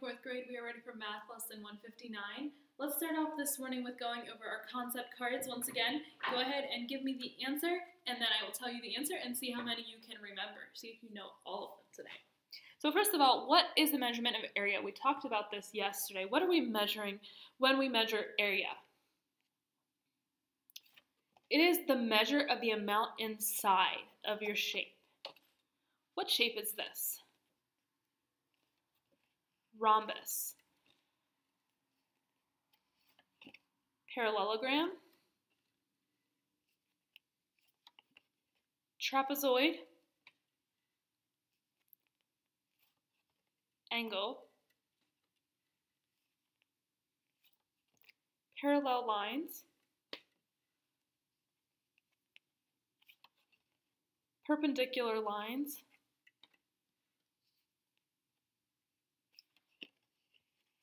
fourth grade. We are ready for math lesson 159. Let's start off this morning with going over our concept cards. Once again, go ahead and give me the answer, and then I will tell you the answer and see how many you can remember. See if you know all of them today. So first of all, what is the measurement of area? We talked about this yesterday. What are we measuring when we measure area? It is the measure of the amount inside of your shape. What shape is this? Rhombus. Parallelogram. Trapezoid. Angle. Parallel lines. Perpendicular lines.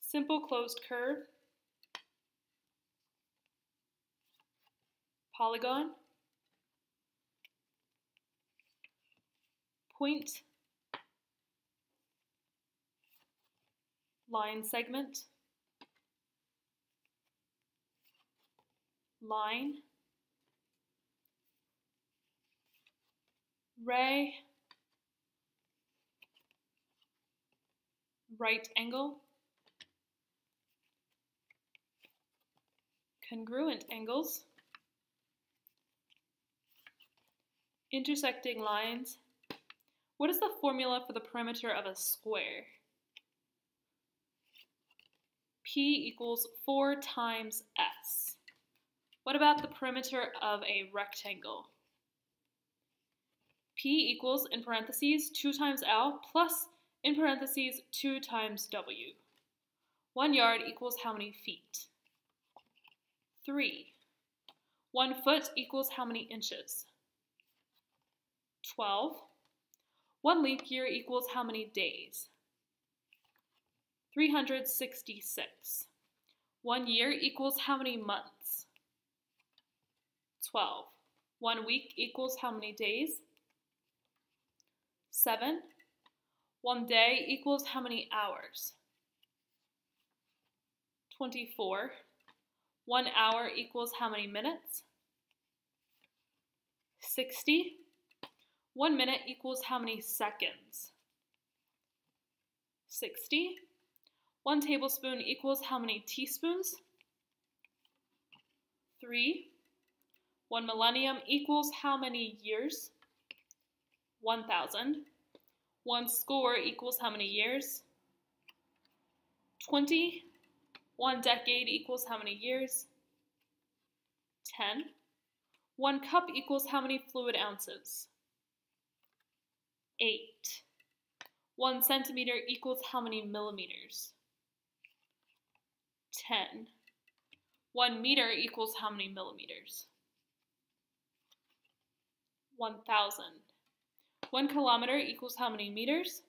Simple closed curve, polygon, point, line segment, line, ray, right angle, congruent angles, intersecting lines. What is the formula for the perimeter of a square? P equals 4 times S. What about the perimeter of a rectangle? P equals, in parentheses, 2 times L plus, in parentheses, 2 times W. One yard equals how many feet? 3. 1 foot equals how many inches? 12. 1 leap year equals how many days? 366. 1 year equals how many months? 12. 1 week equals how many days? 7. 1 day equals how many hours? 24. One hour equals how many minutes? 60. One minute equals how many seconds? 60. One tablespoon equals how many teaspoons? 3. One millennium equals how many years? 1,000. One score equals how many years? 20. One decade equals how many years? 10. One cup equals how many fluid ounces? 8. One centimeter equals how many millimeters? 10. One meter equals how many millimeters? 1,000. One kilometer equals how many meters?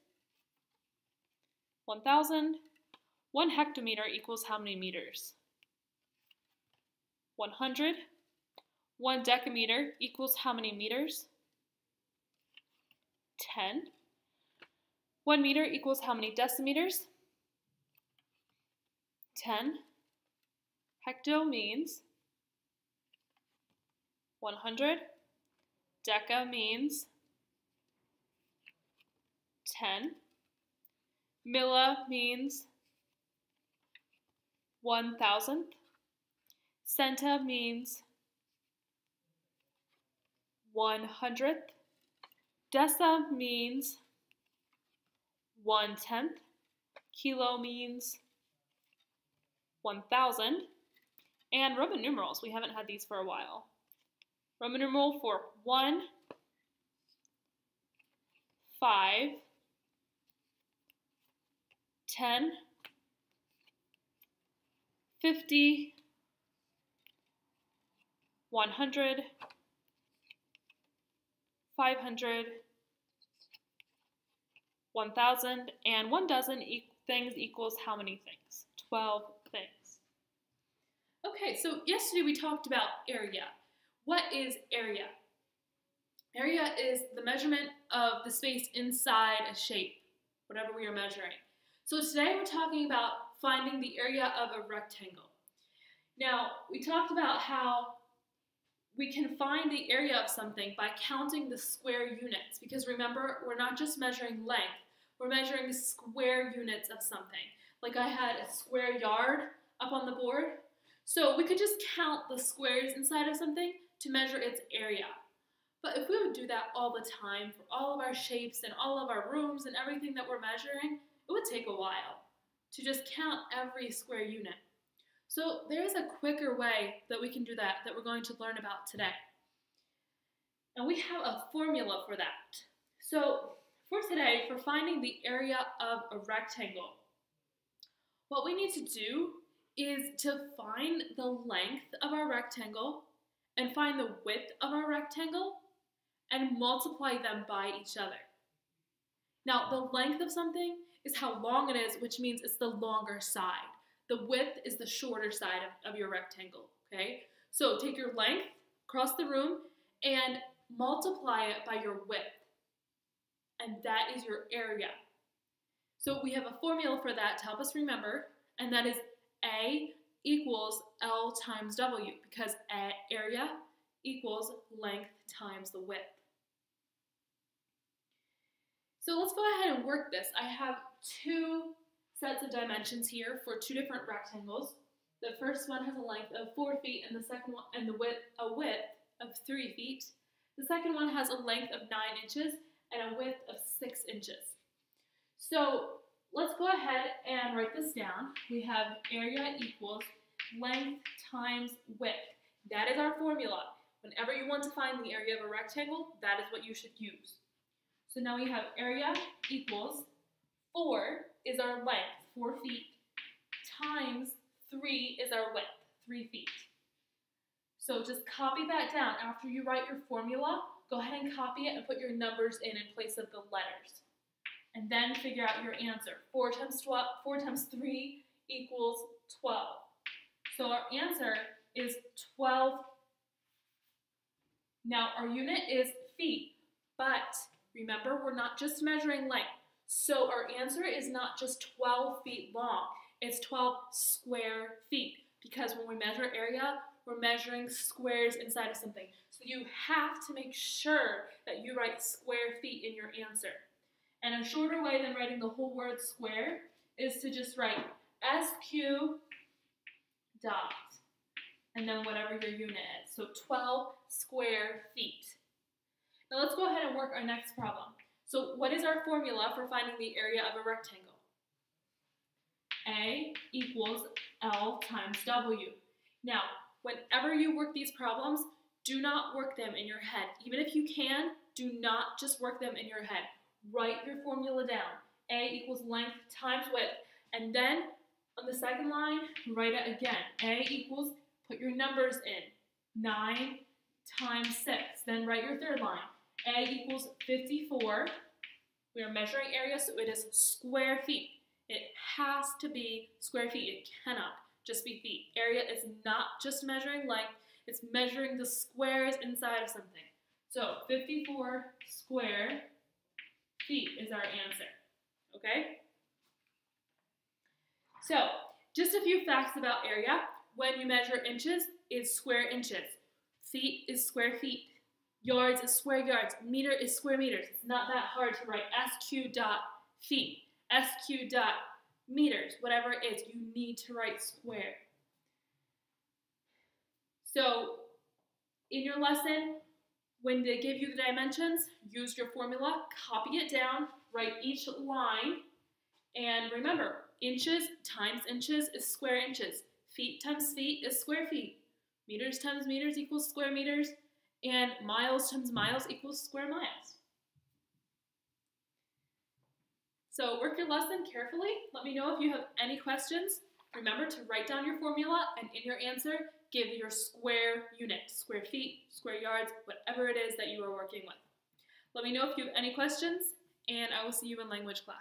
1,000. One hectometer equals how many meters? 100. One decameter equals how many meters? 10. One meter equals how many decimeters? 10. Hecto means 100. Deca means 10. Milli means one thousandth. Centi means one hundredth. Deci means one tenth. Kilo means one thousand. And Roman numerals, we haven't had these for a while. Roman numeral for one, five, ten. 50, 100, 500, 1,000, and one dozen e things equals how many things? 12 things. Okay, so yesterday we talked about area. What is area? Area is the measurement of the space inside a shape, whatever we are measuring. So today we're talking about finding the area of a rectangle. Now, we talked about how we can find the area of something by counting the square units because remember, we're not just measuring length, we're measuring square units of something. Like I had a square yard up on the board. So we could just count the squares inside of something to measure its area. But if we would do that all the time for all of our shapes and all of our rooms and everything that we're measuring, it would take a while to just count every square unit. So there's a quicker way that we can do that that we're going to learn about today. And we have a formula for that. So for today, for finding the area of a rectangle, what we need to do is to find the length of our rectangle and find the width of our rectangle and multiply them by each other. Now, the length of something is how long it is, which means it's the longer side. The width is the shorter side of, of your rectangle, okay? So take your length across the room and multiply it by your width. And that is your area. So we have a formula for that to help us remember, and that is A equals L times W, because A area equals length times the width. So let's go ahead and work this. I have two sets of dimensions here for two different rectangles. The first one has a length of 4 feet and the second one and the width a width of 3 feet. The second one has a length of 9 inches and a width of 6 inches. So let's go ahead and write this down. We have area equals length times width. That is our formula. Whenever you want to find the area of a rectangle, that is what you should use. So now we have area equals 4 is our length, 4 feet, times 3 is our width, 3 feet. So just copy that down. After you write your formula, go ahead and copy it and put your numbers in in place of the letters. And then figure out your answer. 4 times, 12, 4 times 3 equals 12. So our answer is 12. Now our unit is feet, but remember we're not just measuring length. So our answer is not just 12 feet long, it's 12 square feet because when we measure area, we're measuring squares inside of something. So you have to make sure that you write square feet in your answer. And a shorter way than writing the whole word square is to just write SQ dot and then whatever your unit is. So 12 square feet. Now let's go ahead and work our next problem. So what is our formula for finding the area of a rectangle? A equals L times W. Now, whenever you work these problems, do not work them in your head. Even if you can, do not just work them in your head. Write your formula down. A equals length times width. And then on the second line, write it again. A equals, put your numbers in. 9 times 6. Then write your third line. A equals 54. We are measuring area, so it is square feet. It has to be square feet. It cannot just be feet. Area is not just measuring length, it's measuring the squares inside of something. So 54 square feet is our answer, okay? So, just a few facts about area. When you measure inches, is square inches. Feet is square feet. Yards is square yards. Meter is square meters. It's not that hard to write SQ dot feet, SQ dot meters, whatever it is, you need to write square. So in your lesson, when they give you the dimensions, use your formula, copy it down, write each line, and remember, inches times inches is square inches. Feet times feet is square feet. Meters times meters equals square meters. And miles times miles equals square miles. So work your lesson carefully. Let me know if you have any questions. Remember to write down your formula and in your answer, give your square unit, square feet, square yards, whatever it is that you are working with. Let me know if you have any questions, and I will see you in language class.